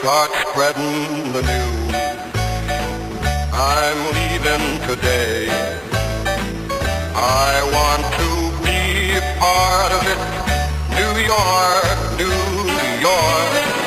start spreading the news. I'm leaving today. I want to be part of it. New York, New York.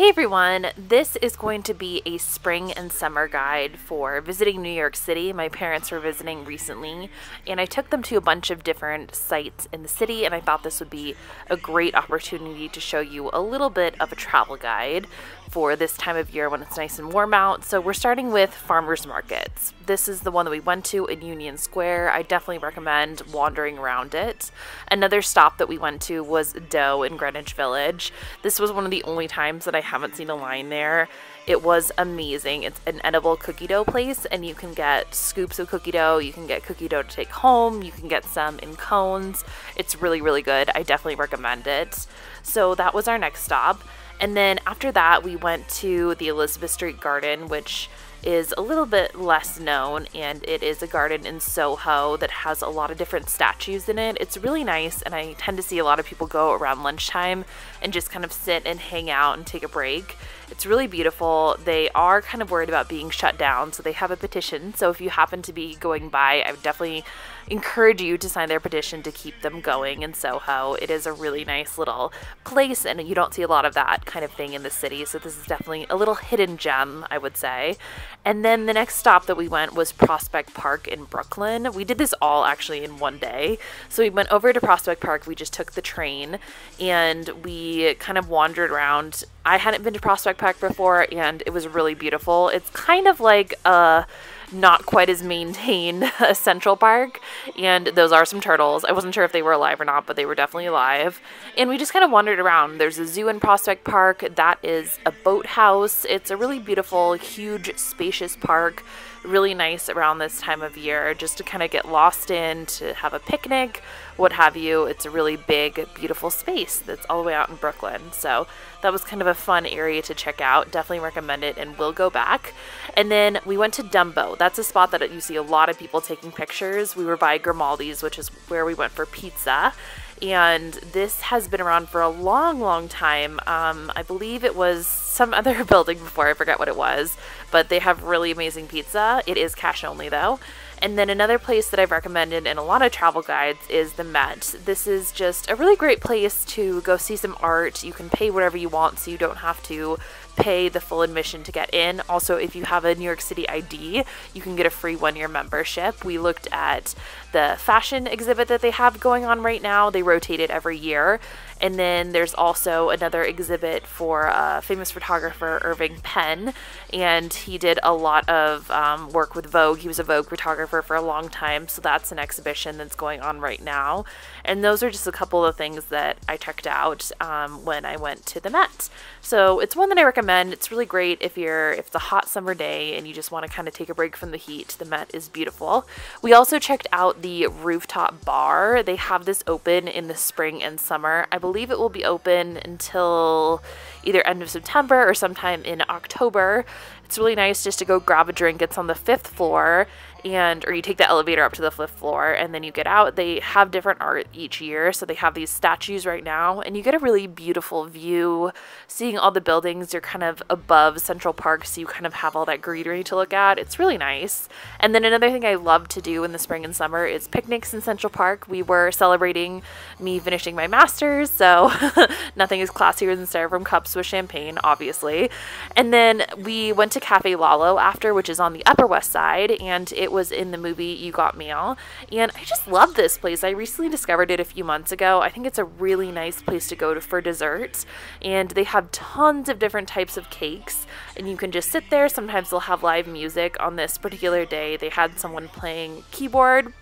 Hey everyone, this is going to be a spring and summer guide for visiting New York City. My parents were visiting recently, and I took them to a bunch of different sites in the city, and I thought this would be a great opportunity to show you a little bit of a travel guide for this time of year when it's nice and warm out. So we're starting with farmers markets. This is the one that we went to in Union Square. I definitely recommend wandering around it. Another stop that we went to was Dough in Greenwich Village. This was one of the only times that I haven't seen a line there. It was amazing. It's an edible cookie dough place, and you can get scoops of cookie dough. You can get cookie dough to take home. You can get some in cones. It's really, really good. I definitely recommend it. So that was our next stop. And then after that, we went to the Elizabeth Street Garden, which is a little bit less known and it is a garden in Soho that has a lot of different statues in it. It's really nice and I tend to see a lot of people go around lunchtime and just kind of sit and hang out and take a break. It's really beautiful. They are kind of worried about being shut down, so they have a petition. So if you happen to be going by, I would definitely encourage you to sign their petition to keep them going in Soho. It is a really nice little place, and you don't see a lot of that kind of thing in the city. So this is definitely a little hidden gem, I would say. And then the next stop that we went was Prospect Park in Brooklyn. We did this all actually in one day. So we went over to Prospect Park. We just took the train and we kind of wandered around. I hadn't been to Prospect Park before, and it was really beautiful. It's kind of like a not quite as maintained as Central Park, and those are some turtles. I wasn't sure if they were alive or not, but they were definitely alive. And we just kind of wandered around. There's a zoo in Prospect Park, that is a boathouse. It's a really beautiful, huge, spacious park. Really nice around this time of year just to kind of get lost in, to have a picnic, what have you. It's a really big, beautiful space that's all the way out in Brooklyn. So that was kind of a fun area to check out. Definitely recommend it and we'll go back. And then we went to Dumbo. That's a spot that you see a lot of people taking pictures. We were by Grimaldi's, which is where we went for pizza and this has been around for a long, long time. Um, I believe it was some other building before, I forget what it was, but they have really amazing pizza. It is cash only though. And then another place that I've recommended in a lot of travel guides is the Met. This is just a really great place to go see some art. You can pay whatever you want so you don't have to pay the full admission to get in. Also, if you have a New York City ID, you can get a free one year membership. We looked at the fashion exhibit that they have going on right now, they rotate it every year. And then there's also another exhibit for a famous photographer, Irving Penn, and he did a lot of um, work with Vogue. He was a Vogue photographer for a long time, so that's an exhibition that's going on right now. And those are just a couple of things that I checked out um, when I went to the Met. So it's one that I recommend. It's really great if you're if it's a hot summer day and you just want to kind of take a break from the heat. The Met is beautiful. We also checked out the rooftop bar. They have this open in the spring and summer. I believe it will be open until either end of September or sometime in October. It's really nice just to go grab a drink. It's on the fifth floor and or you take the elevator up to the fifth floor and then you get out. They have different art each year so they have these statues right now and you get a really beautiful view. Seeing all the buildings you're kind of above central park so you kind of have all that greenery to look at. It's really nice. And then another thing i love to do in the spring and summer is picnics in central park. We were celebrating me finishing my master's so nothing is classier than styrofoam cups with champagne obviously. And then we went to cafe lalo after which is on the upper west side and it was in the movie You've Got Mail. And I just love this place. I recently discovered it a few months ago. I think it's a really nice place to go to for dessert. And they have tons of different types of cakes. And you can just sit there. Sometimes they'll have live music. On this particular day, they had someone playing keyboard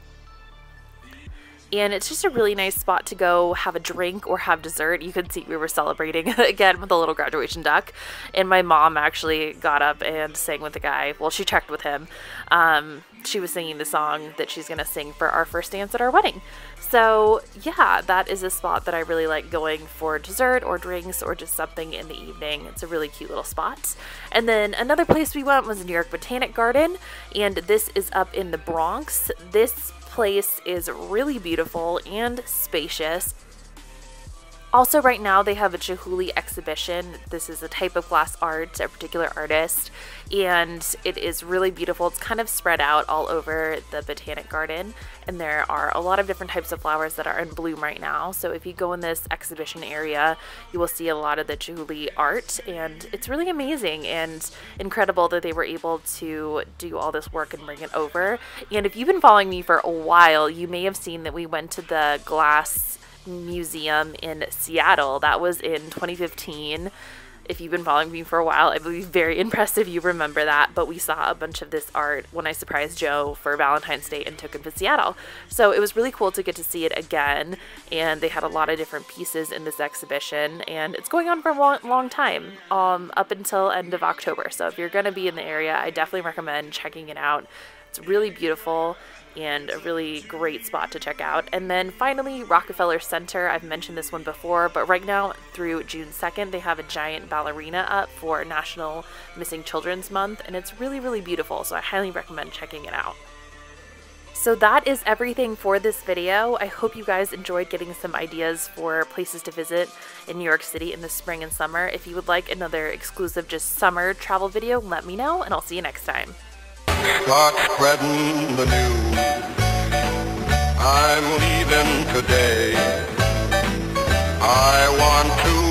and it's just a really nice spot to go have a drink or have dessert. You can see we were celebrating again with a little graduation duck, and my mom actually got up and sang with the guy. Well, she checked with him. Um, she was singing the song that she's gonna sing for our first dance at our wedding. So yeah, that is a spot that I really like going for dessert or drinks or just something in the evening. It's a really cute little spot. And then another place we went was New York Botanic Garden, and this is up in the Bronx. This place is really beautiful and spacious. Also, right now they have a Chihuly exhibition. This is a type of glass art, a particular artist, and it is really beautiful. It's kind of spread out all over the Botanic Garden, and there are a lot of different types of flowers that are in bloom right now. So, if you go in this exhibition area, you will see a lot of the Chihuly art, and it's really amazing and incredible that they were able to do all this work and bring it over. And if you've been following me for a while, you may have seen that we went to the glass museum in Seattle. That was in 2015. If you've been following me for a while, I believe very impressive you remember that. But we saw a bunch of this art when I surprised Joe for Valentine's Day and took him to Seattle. So it was really cool to get to see it again. And they had a lot of different pieces in this exhibition. And it's going on for a long, long time, um, up until end of October. So if you're going to be in the area, I definitely recommend checking it out. It's really beautiful and a really great spot to check out. And then finally, Rockefeller Center. I've mentioned this one before, but right now through June 2nd, they have a giant ballerina up for National Missing Children's Month, and it's really, really beautiful. So I highly recommend checking it out. So that is everything for this video. I hope you guys enjoyed getting some ideas for places to visit in New York City in the spring and summer. If you would like another exclusive just summer travel video, let me know and I'll see you next time. Start spreading the news. I'm leaving today. I want to